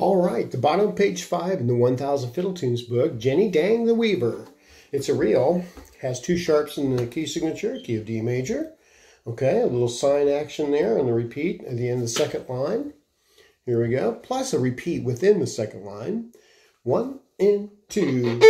All right, the bottom of page five in the 1000 Fiddle Tunes book, Jenny Dang the Weaver. It's a reel, has two sharps in the key signature, key of D major. Okay, a little sign action there on the repeat at the end of the second line. Here we go, plus a repeat within the second line. One and two.